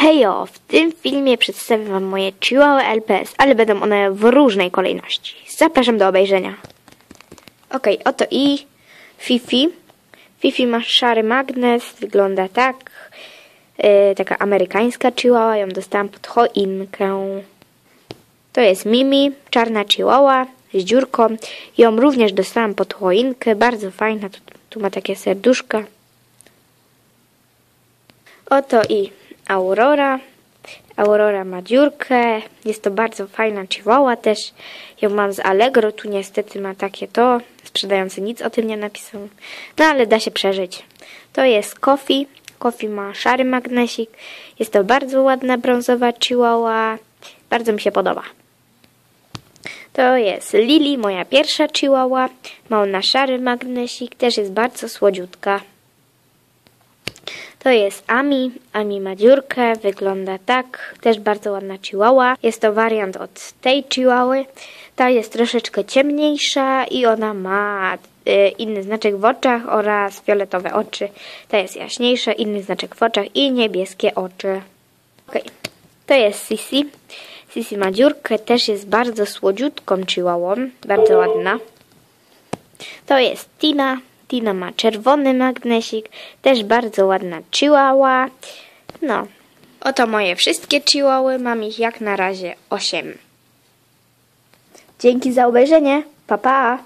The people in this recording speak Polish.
Hejo, w tym filmie przedstawię Wam moje chihuahua LPS, ale będą one w różnej kolejności. Zapraszam do obejrzenia. Okej, oto i Fifi. Fifi ma szary magnes, wygląda tak. E, taka amerykańska chihuahua, ją dostałam pod choinkę. To jest Mimi, czarna chihuahua z dziurką. Ją również dostałam pod choinkę, bardzo fajna, tu, tu ma takie serduszka. Oto i Aurora. Aurora ma dziurkę. Jest to bardzo fajna chihuahua też. Ją mam z Allegro. Tu niestety ma takie to. Sprzedający nic o tym nie napisał. No ale da się przeżyć. To jest Kofi. Kofi ma szary magnesik. Jest to bardzo ładna brązowa chihuahua. Bardzo mi się podoba. To jest Lili, moja pierwsza chihuahua. Ma ona szary magnesik. Też jest bardzo słodziutka. To jest Ami. Ami ma dziurkę, wygląda tak. Też bardzo ładna chihuahua. Jest to wariant od tej chihuahy. Ta jest troszeczkę ciemniejsza i ona ma y, inny znaczek w oczach oraz fioletowe oczy. Ta jest jaśniejsza, inny znaczek w oczach i niebieskie oczy. Okay. To jest Sisi. Sisi ma dziurkę, też jest bardzo słodziutką chihuahą. Bardzo ładna. To jest Tina. Tina ma czerwony magnesik, też bardzo ładna chihuahua. No, oto moje wszystkie chihuahuy, mam ich jak na razie 8. Dzięki za obejrzenie, pa pa!